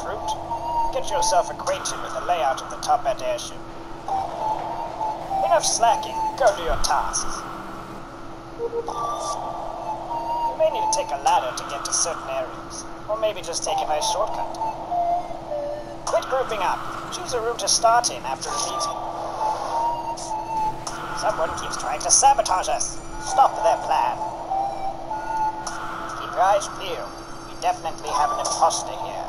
recruit. Get yourself acquainted with the layout of the Toppat airship. Enough slacking. Go to your tasks. You may need to take a ladder to get to certain areas, or maybe just take a nice shortcut. Quit grouping up. Choose a room to start in after a meeting. Someone keeps trying to sabotage us. Stop their plan. Keep your eyes peeled. We definitely have an imposter here.